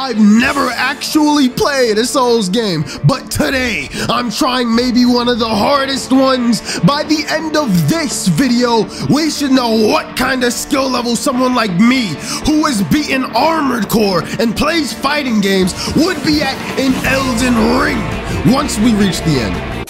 I've never actually played a Souls game, but today I'm trying maybe one of the hardest ones. By the end of this video, we should know what kind of skill level someone like me, who has beaten Armored Core and plays fighting games, would be at in Elden Ring once we reach the end.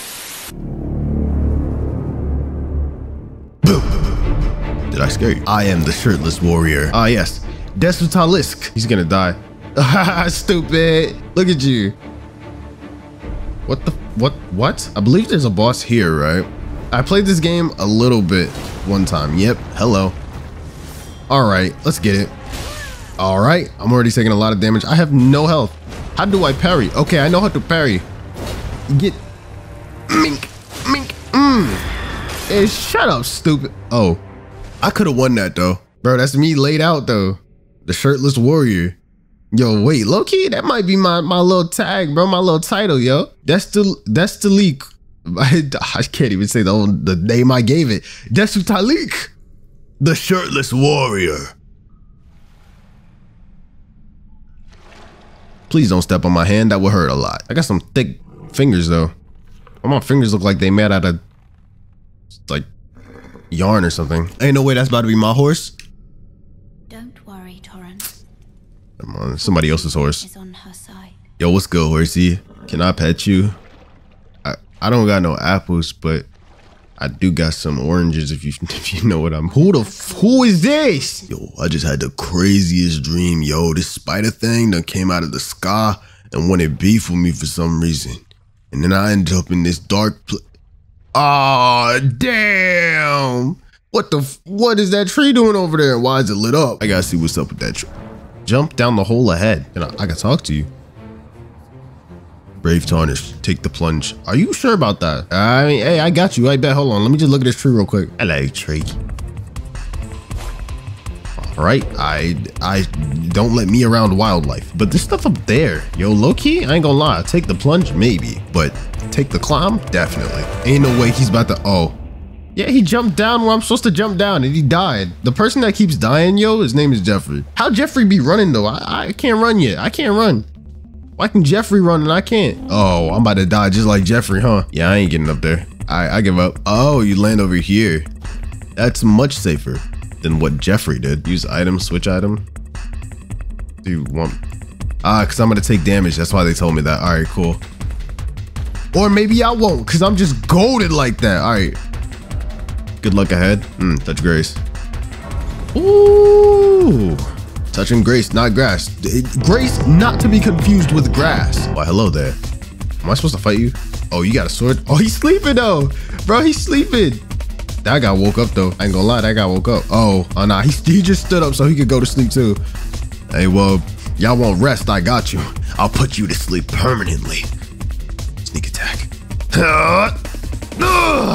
Boom. Did I scare you? I am the shirtless warrior. Ah, yes. Desu Talisk. He's gonna die. Stupid. Look at you. What the, what, what? I believe there's a boss here, right? I played this game a little bit one time. Yep, hello. All right, let's get it. All right, I'm already taking a lot of damage. I have no health. How do I parry? Okay, I know how to parry. Get, mink, mink, mmm. Hey, shut up, stupid. Oh, I could have won that though. Bro, that's me laid out though. The shirtless warrior. Yo, wait, low key, that might be my my little tag, bro. My little title, yo. That's the that's the leak. I, I can't even say the the name I gave it. Desu Talik, the shirtless warrior. Please don't step on my hand. That would hurt a lot. I got some thick fingers though. My fingers look like they made out of like yarn or something. Ain't no way that's about to be my horse. I'm on somebody else's horse. Is on her side. Yo, what's good, horsey? Can I pet you? I I don't got no apples, but I do got some oranges if you if you know what I'm. Who the who is this? Yo, I just had the craziest dream. Yo, this spider thing that came out of the sky and wanted beef with me for some reason, and then I ended up in this dark place. Oh, ah, damn. What the, what is that tree doing over there? Why is it lit up? I gotta see what's up with that tree. Jump down the hole ahead. And I, I can talk to you. Brave Tarnish, take the plunge. Are you sure about that? I mean, hey, I got you. I bet. Hold on. Let me just look at this tree real quick. Hello, tree. All right. I, I don't let me around wildlife. But this stuff up there, yo, low key, I ain't gonna lie. Take the plunge, maybe. But take the climb, definitely. Ain't no way he's about to, oh. Yeah, he jumped down where I'm supposed to jump down and he died. The person that keeps dying, yo, his name is Jeffrey. How Jeffrey be running though? I, I can't run yet. I can't run. Why can Jeffrey run and I can't? Oh, I'm about to die just like Jeffrey, huh? Yeah, I ain't getting up there. I, I give up. Oh, you land over here. That's much safer than what Jeffrey did. Use item, switch item. Do you want... Ah, because I'm going to take damage. That's why they told me that. All right, cool. Or maybe I won't because I'm just goaded like that. All right. Good luck ahead. Mm, touch grace. Ooh. Touching grace, not grass. Grace not to be confused with grass. Why, hello there. Am I supposed to fight you? Oh, you got a sword? Oh, he's sleeping though. Bro, he's sleeping. That guy woke up though. I ain't gonna lie, that guy woke up. Oh, oh nah, he, he just stood up so he could go to sleep too. Hey, well, y'all won't rest, I got you. I'll put you to sleep permanently. Sneak attack.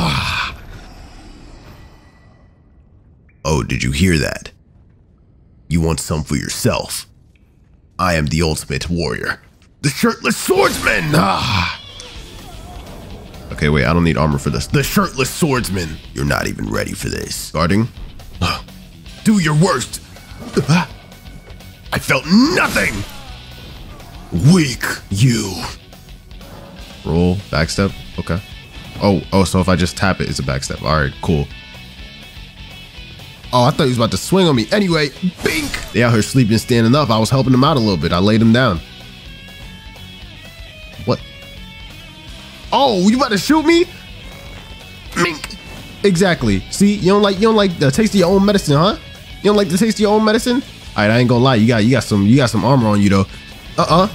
Oh, did you hear that? You want some for yourself. I am the ultimate warrior. The shirtless swordsman! Ah! Okay, wait, I don't need armor for this. The shirtless swordsman! You're not even ready for this. Guarding? Do your worst! I felt nothing! Weak, you. Roll, backstep, okay. Oh, oh, so if I just tap it, it's a backstep. All right, cool. Oh, I thought he was about to swing on me. Anyway, bink! They out here sleeping, standing up. I was helping him out a little bit. I laid him down. What? Oh, you about to shoot me? Mink. Exactly. See, you don't like you don't like the taste of your own medicine, huh? You don't like the taste of your own medicine? All right, I ain't gonna lie. You got you got some you got some armor on you though. Uh uh.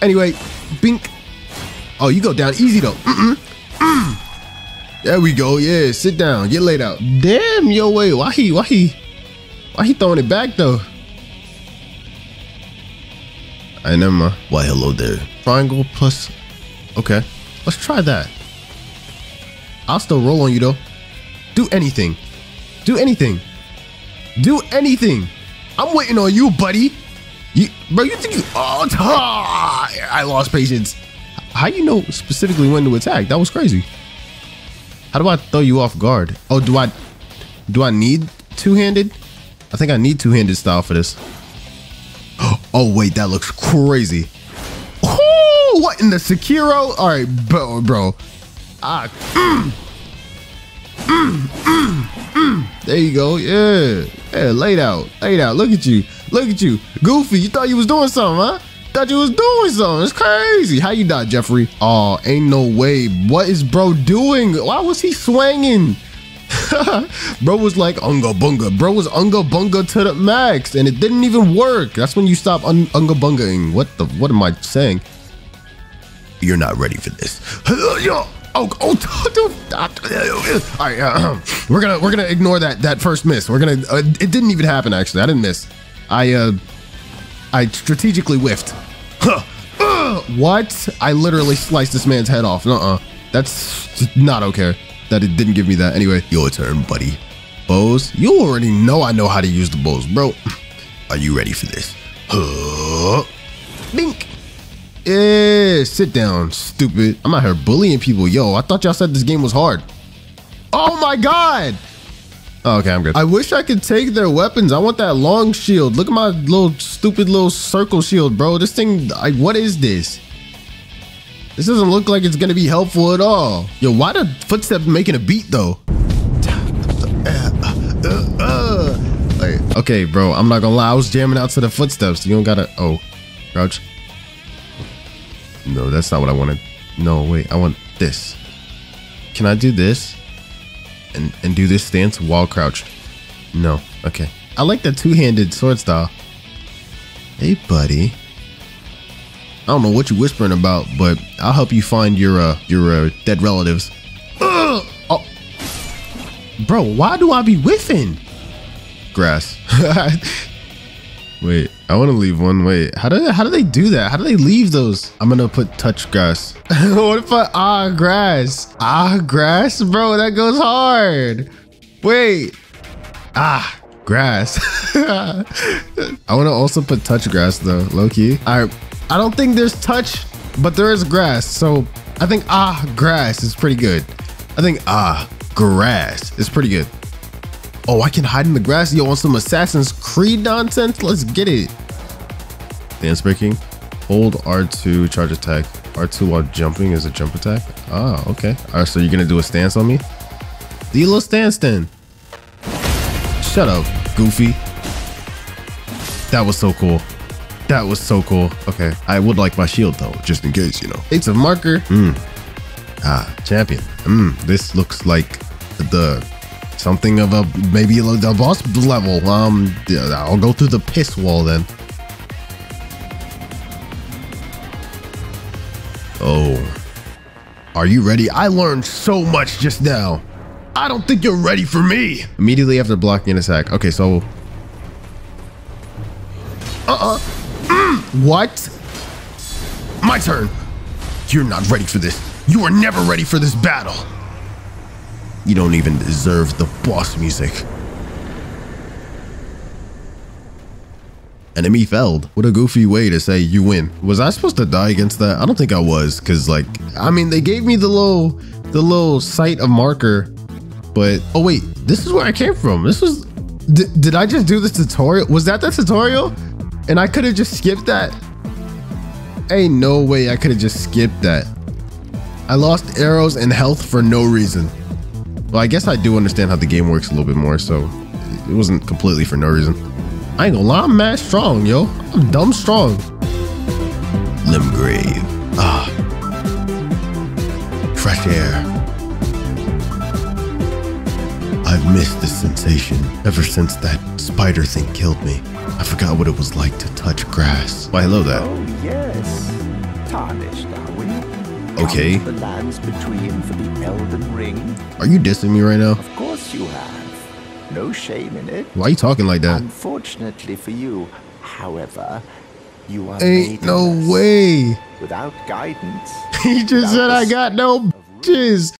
Anyway, bink. Oh, you go down easy though. Mm mm. There we go. Yeah, sit down. Get laid out. Damn, yo, wait. Why he? Why he? Why he throwing it back though? I never mind. Why, hello there. Triangle plus. Okay, let's try that. I'll still roll on you though. Do anything. Do anything. Do anything. I'm waiting on you, buddy. You, bro, you think you? Oh, I lost patience. How you know specifically when to attack? That was crazy. How do I throw you off guard? Oh, do I do I need two-handed? I think I need two-handed style for this. Oh, wait, that looks crazy. Oh, what in the Sekiro? All right, bro, bro. Ah, mm, mm, mm, mm. There you go. Yeah. Yeah, laid out. Laid out. Look at you. Look at you. Goofy, you thought you was doing something, huh? Thought you was doing something. It's crazy. How you die, Jeffrey? Oh, ain't no way. What is bro doing? Why was he swinging? bro was like unga bunga. Bro was unga bunga to the max, and it didn't even work. That's when you stop un unga bungaing. What the? What am I saying? You're not ready for this. Oh, oh, all right. Uh, we're gonna we're gonna ignore that that first miss. We're gonna. Uh, it didn't even happen. Actually, I didn't miss. I uh, I strategically whiffed. Huh. Uh, what? I literally sliced this man's head off. Uh-uh. That's not okay that it didn't give me that. Anyway, your turn, buddy. Bows, you already know I know how to use the bows, bro. Are you ready for this? Huh. Bink. Yeah, sit down, stupid. I'm out here bullying people. Yo, I thought y'all said this game was hard. Oh my god. Oh, okay, I'm good. I wish I could take their weapons. I want that long shield. Look at my little stupid little circle shield, bro. This thing, I, what is this? This doesn't look like it's gonna be helpful at all. Yo, why the footsteps making a beat though? Like, okay, bro, I'm not gonna lie. I was jamming out to the footsteps. You don't gotta. Oh, crouch. No, that's not what I wanted. No, wait, I want this. Can I do this? And and do this stance while crouched? No. Okay. I like the two-handed sword style. Hey, buddy. I don't know what you're whispering about, but I'll help you find your uh, your uh, dead relatives. Ugh! Oh, bro, why do I be whiffing? Grass. Wait, I want to leave one. Wait, how do how do they do that? How do they leave those? I'm gonna put touch grass. what if I ah grass? Ah grass, bro, that goes hard. Wait, ah grass. I want to also put touch grass though, low key. Right. I don't think there's touch, but there is grass. So I think ah grass is pretty good. I think ah grass is pretty good. Oh, I can hide in the grass. Yo, on some Assassin's Creed nonsense. Let's get it. Stance breaking. Hold R2 charge attack. R2 while jumping is a jump attack. Ah, okay. All right, so you're gonna do a stance on me? Do you little stance then? Shut up, Goofy. That was so cool. That was so cool. Okay. I would like my shield though, just in case, you know. It's a marker. Mm. Ah, champion. Mm, this looks like the something of a maybe the boss level. Um, I'll go through the piss wall then. Oh, are you ready? I learned so much just now. I don't think you're ready for me. Immediately after blocking an attack. Okay, so. Uh-uh. What? My turn. You're not ready for this. You are never ready for this battle. You don't even deserve the boss music. Enemy felled. What a goofy way to say you win. Was I supposed to die against that? I don't think I was, cause like, I mean, they gave me the little, the little sight of marker, but oh wait, this is where I came from. This was, did I just do this tutorial? Was that the tutorial? And I could have just skipped that. Ain't no way I could have just skipped that. I lost arrows and health for no reason. Well, I guess I do understand how the game works a little bit more, so it wasn't completely for no reason. I ain't gonna lie, I'm mad strong, yo. I'm dumb strong. Limgrave. Ah. Fresh air. I've missed this sensation ever since that spider thing killed me. I forgot what it was like to touch grass. Why, hello there. Oh, yes. Tarnished, are we? Okay. The lands between for the Elden Ring? Are you dissing me right now? Of course you have. No shame in it. Why are you talking like that? Unfortunately for you, however, you are Ain't no way. without guidance. He just said I got no bitches.